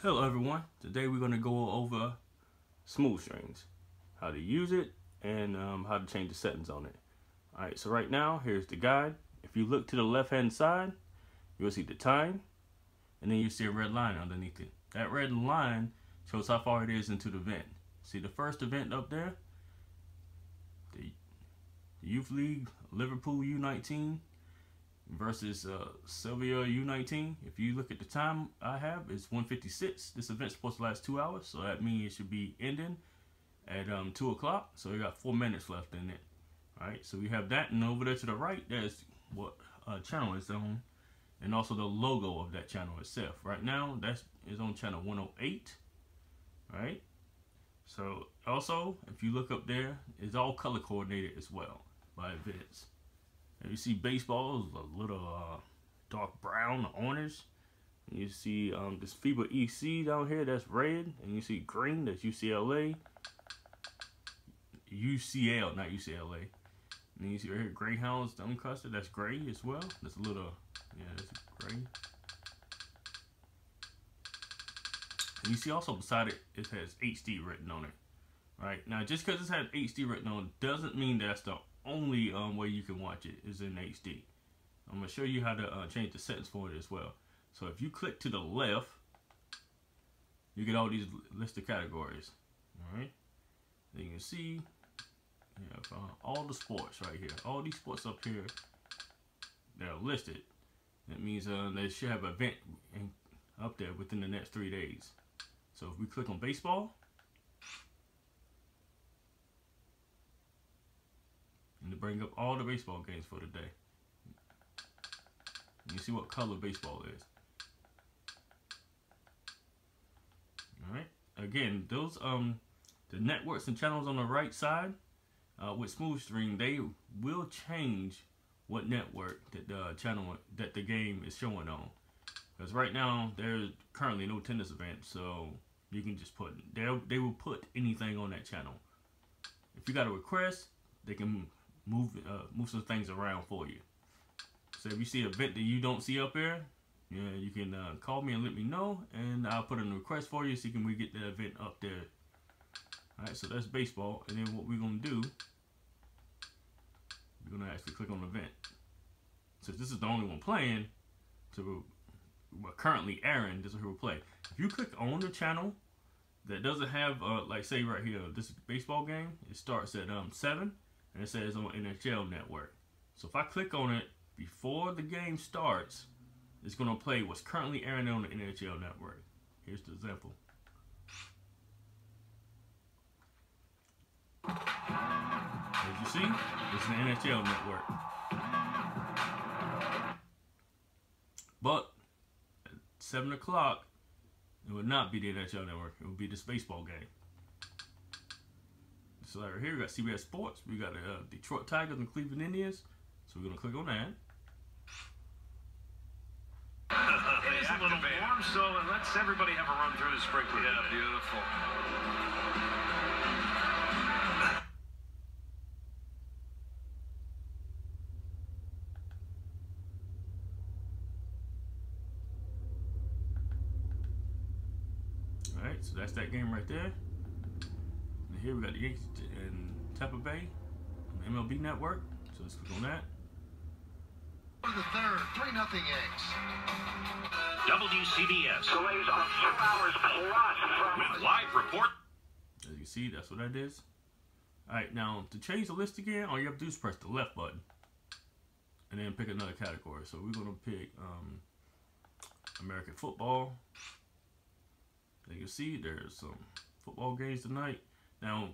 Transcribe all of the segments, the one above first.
Hello everyone, today we're going to go over SmoothStreams, how to use it and um, how to change the settings on it. Alright, so right now here's the guide. If you look to the left hand side, you'll see the time and then you see a red line underneath it. That red line shows how far it is into the event. See the first event up there? The Youth League Liverpool U19 versus uh, Sevilla U19. If you look at the time I have, it's 156. This event's supposed to last two hours, so that means it should be ending at um, 2 o'clock. So we got four minutes left in it. Alright, so we have that, and over there to the right, that's what uh, channel is on, and also the logo of that channel itself. Right now, that is on channel 108. Right? So also, if you look up there, it's all color coordinated as well by events. And you see baseball is a little uh, dark brown, orange. And you see um, this FIBA EC down here, that's red. And you see green, that's UCLA. UCL, not UCLA. And you see right here, Greyhounds, Doncaster, that's gray as well. That's a little, yeah, that's gray. And you see also beside it, it has HD written on it. Right, now just because it has HD written on doesn't mean that's the only um, way you can watch it is in HD. I'm to show you how to uh, change the settings for it as well. So if you click to the left, you get all these listed categories. All right. Then you can see you have uh, all the sports right here. All these sports up here that are listed. That means uh, they should have an event in, up there within the next three days. So if we click on baseball, and to bring up all the baseball games for the day. You see what color baseball is. Alright. Again, those um the networks and channels on the right side uh, with SmoothStream, they will change what network that the channel that the game is showing on. Because right now there's currently no tennis event, so you can just put they they will put anything on that channel. If you got a request, they can move uh, move some things around for you. So if you see a event that you don't see up there, yeah, you can uh, call me and let me know, and I'll put in a request for you so you can we get the event up there. All right, so that's baseball, and then what we're gonna do, we're gonna actually click on the event. Since this is the only one playing, so we're currently airing, this is who will play. If you click on the channel that doesn't have, uh, like say right here, this is baseball game, it starts at um seven and it says on NHL Network. So if I click on it before the game starts, it's going to play what's currently airing on the NHL Network. Here's the example. As you see, it's the NHL Network. But at 7 o'clock, it would not be the NHL Network. It would be this baseball game. So right here we got CBS Sports. We got uh, Detroit Tigers and Cleveland Indians. So we're gonna click on that. it is a little warm, so let's everybody have a run through the sprinkler. Yeah, beautiful. All right, so that's that game right there. And here we got the Yankees in Tampa Bay on the MLB Network. So let's click on that. For the third, 3 nothing Yanks. WCBS. Delays of two hours plus With live report. As you see, that's what that is. Alright, now to change the list again, all you have to do is press the left button. And then pick another category. So we're going to pick um, American football. As you can see, there's some football games tonight. Now,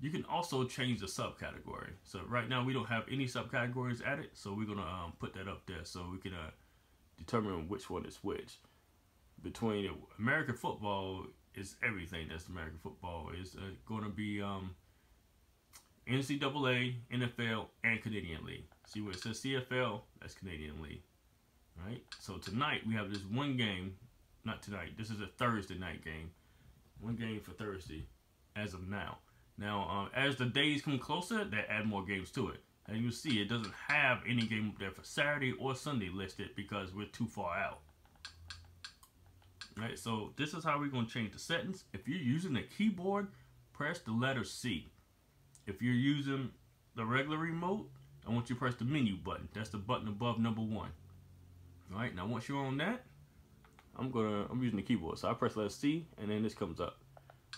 you can also change the subcategory. So right now we don't have any subcategories added, so we're gonna um, put that up there so we can uh, determine which one is which. Between American football is everything that's American football is uh, going to be um, NCAA, NFL, and Canadian League. See where it says CFL? That's Canadian League. Right. So tonight we have this one game. Not tonight. This is a Thursday night game. One game for Thursday as of now. Now, um, as the days come closer, they add more games to it. And you see, it doesn't have any game up there for Saturday or Sunday listed because we're too far out. Right, so this is how we're going to change the settings. If you're using the keyboard, press the letter C. If you're using the regular remote, I want you to press the menu button. That's the button above number one. All right, now once you're on that, I'm gonna I'm using the keyboard, so I press letter C, and then this comes up.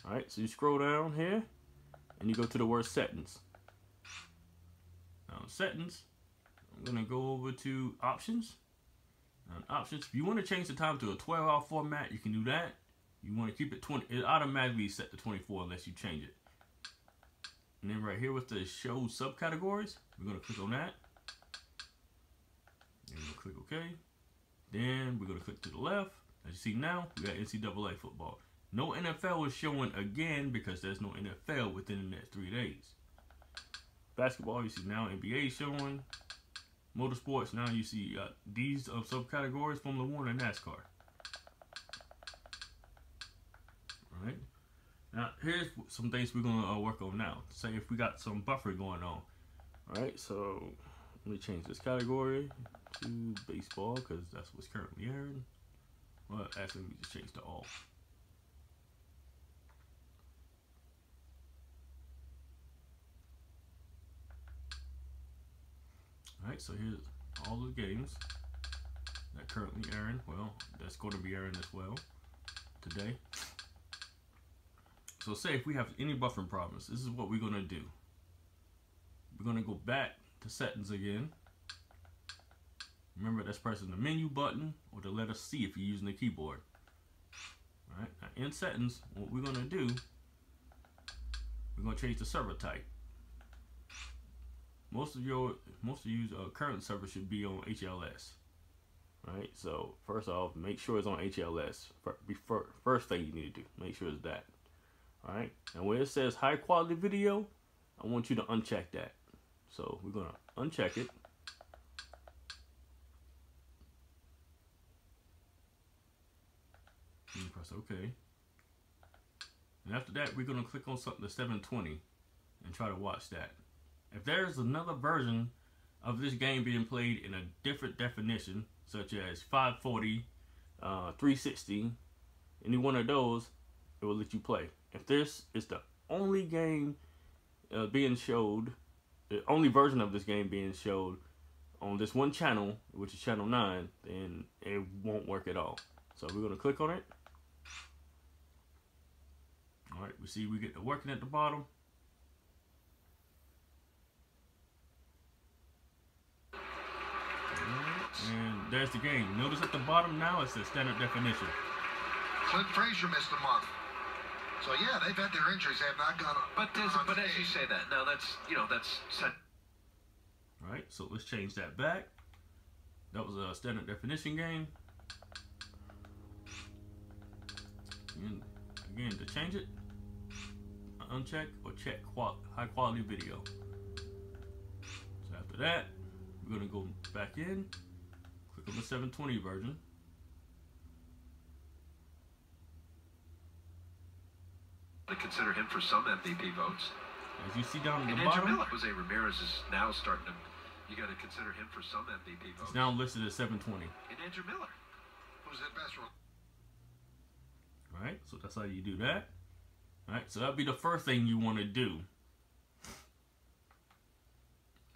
All right, so you scroll down here, and you go to the word settings. Now settings, I'm gonna go over to options. Now options, if you want to change the time to a 12 hour format, you can do that. You want to keep it 20, it automatically set to 24 unless you change it. And then right here with the show subcategories, we're gonna click on that. And we'll click OK. Then we're gonna click to the left. As you see now, we got NCAA football. No NFL is showing again because there's no NFL within the next three days. Basketball, you see now NBA showing. Motorsports, now you see uh, these uh, subcategories, Formula One and NASCAR. All right. Now, here's some things we're going to uh, work on now. Say if we got some buffer going on. All right, so let me change this category to baseball because that's what's currently airing. Well, actually, we just change to all. Alright, so here's all the games that currently airing. Well, that's going to be airing as well today. So say if we have any buffering problems, this is what we're going to do. We're going to go back to settings again. Remember that's pressing the menu button or the letter C if you're using the keyboard. Alright, now in settings, what we're going to do, we're going to change the server type most of your most of you uh, current server should be on HLS right? So first off make sure it's on HLS first thing you need to do make sure it's that all right and when it says high quality video I want you to uncheck that. So we're gonna uncheck it. And press OK. And after that we're gonna click on something to 720 and try to watch that if there's another version of this game being played in a different definition, such as 540, uh, 360, any one of those, it will let you play. If this is the only game uh, being showed, the only version of this game being showed on this one channel, which is channel 9, then it won't work at all. So we're going to click on it. Alright, we see we get the working at the bottom. And there's the game. Notice at the bottom now it says standard definition. Clint Frazier missed a month. So yeah, they've had their injuries. They have not gone. But as, but as you say that, now that's you know that's set. All right, so let's change that back. That was a standard definition game. And again, to change it, uncheck or check qual high quality video. So after that, we're gonna go back in, click on the 720 version. To consider him for some MVP votes. As you see down at the bottom, Miller, Jose Ramirez is now starting to. You got to consider him for some MVP votes. it's now listed as 720. and Andrew Miller. Who's the best? Role? All right, so that's how you do that. All right, so that'll be the first thing you want to do.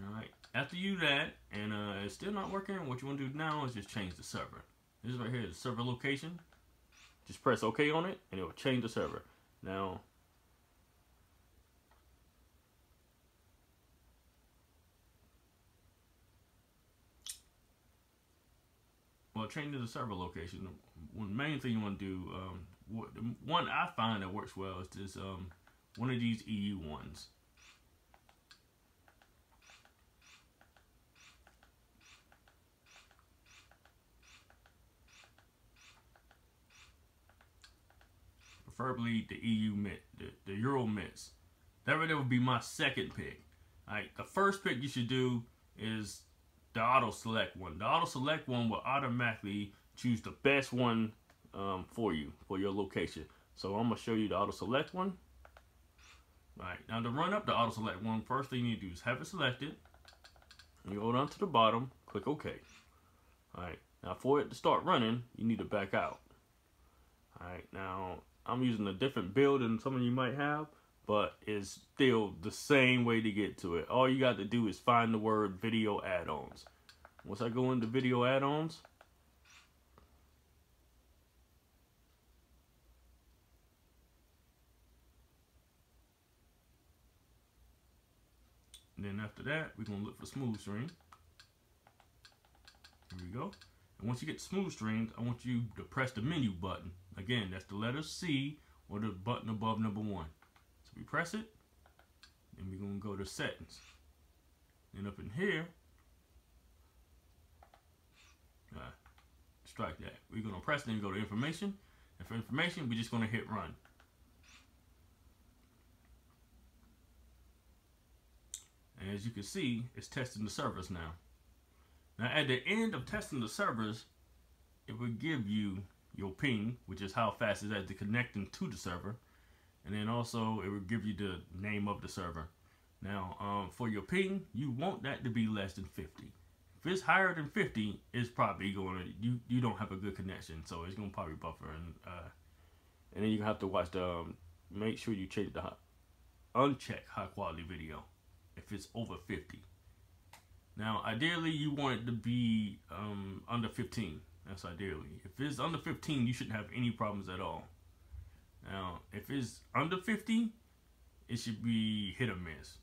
All right, after you that, and uh, it's still not working, what you want to do now is just change the server. This right here is the server location. Just press OK on it, and it will change the server. Now, well, changing the server location. One main thing you want to do, um, what, the one I find that works well is this um, one of these EU ones. Preferably the EU Mix, the, the Euro Mints. That right there would be my second pick. Alright, the first pick you should do is the auto select one. The auto select one will automatically choose the best one um, for you, for your location. So I'm to show you the auto select one. Alright, now to run up the auto select one, first thing you need to do is have it selected. You go down to the bottom, click OK. Alright, now for it to start running, you need to back out. Alright, now I'm using a different build than some of you might have, but it's still the same way to get to it. All you got to do is find the word video add-ons. Once I go into video add-ons, then after that, we're gonna look for smooth stream. Here we go. And once you get smooth streams, I want you to press the menu button. Again, that's the letter C or the button above number one. So we press it, and we're gonna go to settings. And up in here, uh, strike that. We're gonna press then go to information. And for information, we're just gonna hit run. And as you can see, it's testing the servers now. Now at the end of testing the servers, it will give you your ping, which is how fast it's actually connecting to the server. And then also it will give you the name of the server. Now, um, for your ping, you want that to be less than 50. If it's higher than 50, it's probably going to, you, you don't have a good connection. So it's going to probably buffer. And, uh, and then you have to watch the, um, make sure you change the, uncheck high quality video if it's over 50. Now, ideally, you want it to be um, under 15. That's ideally. If it's under 15, you shouldn't have any problems at all. Now, if it's under 50, it should be hit or miss.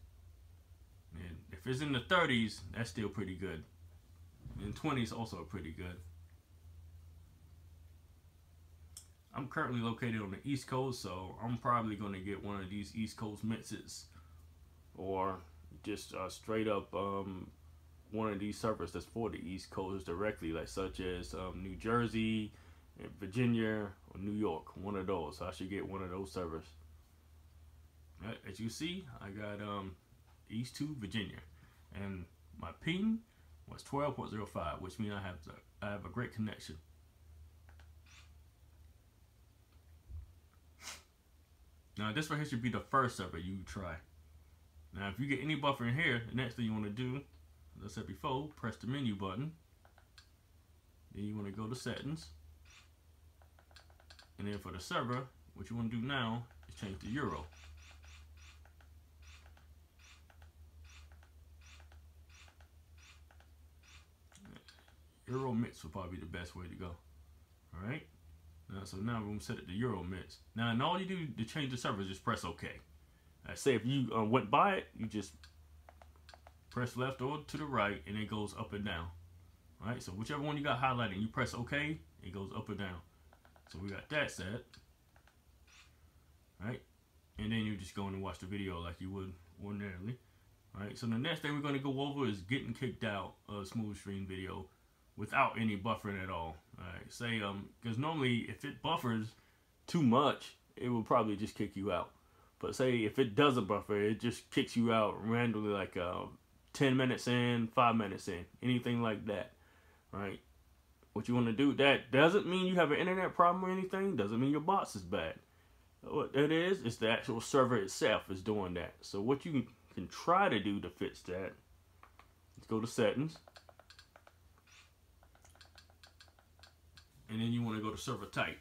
And if it's in the 30s, that's still pretty good. And 20s also pretty good. I'm currently located on the East Coast, so I'm probably going to get one of these East Coast mixes or just uh, straight up um, one of these servers that's for the East Coast directly, like such as um, New Jersey, Virginia, or New York. One of those. So I should get one of those servers. As you see, I got um, East to Virginia, and my ping was 12.05, which means I have I have a great connection. Now this right here should be the first server you try. Now, if you get any buffer in here, the next thing you want to do, as I said before, press the menu button. Then you want to go to settings. And then for the server, what you want to do now is change the Euro. Euro mix would probably be the best way to go. Alright? Now, so now we're going to set it to Euro mix. Now, and all you do to change the server is just press OK. I say if you uh, went by it, you just press left or to the right and it goes up and down. All right, so whichever one you got highlighted, you press OK, it goes up or down. So we got that set. All right, and then you're just going to watch the video like you would ordinarily. All right, so the next thing we're going to go over is getting kicked out of smooth stream video without any buffering at all. All right, say um, because normally if it buffers too much, it will probably just kick you out. But say if it doesn't buffer, it just kicks you out randomly, like uh, 10 minutes in, 5 minutes in, anything like that, right? What you want to do, that doesn't mean you have an internet problem or anything, doesn't mean your box is bad. What it is, is the actual server itself is doing that. So what you can try to do to fix that, let's go to settings. And then you want to go to server type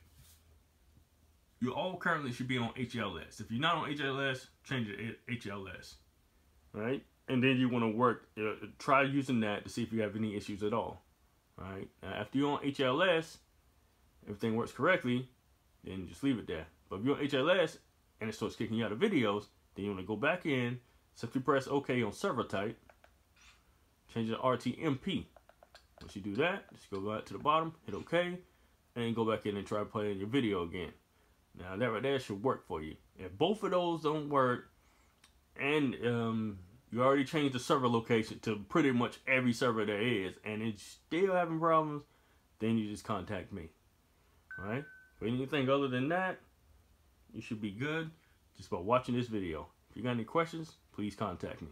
you all currently should be on HLS. If you're not on HLS, change it to HLS. Right? And then you want to work, uh, try using that to see if you have any issues at all. Right? Now, after you're on HLS, everything works correctly, then just leave it there. But if you're on HLS and it starts kicking you out of videos, then you want to go back in, simply press OK on server type, change it to RTMP. Once you do that, just go back to the bottom, hit OK, and go back in and try playing your video again. Now that right there should work for you. If both of those don't work, and um, you already changed the server location to pretty much every server there is, and it's still having problems, then you just contact me. Alright? For anything other than that, you should be good just by watching this video. If you got any questions, please contact me.